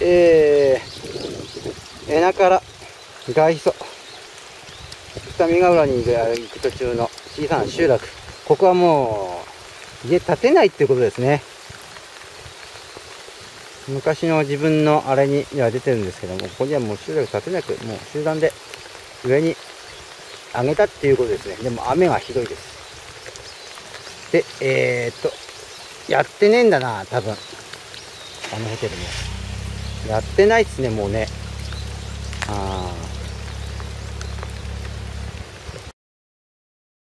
えー、エナから外磯、二見ヶ浦に行く途中の小さな集落。ここはもう、家建てないっていうことですね。昔の自分のあれには出てるんですけども、ここにはもう集落建てなく、もう集団で上に上げたっていうことですね。でも雨がひどいです。で、えー、っと、やってねえんだな、多分。あのホテルも。やってないっすね、もうね。ああ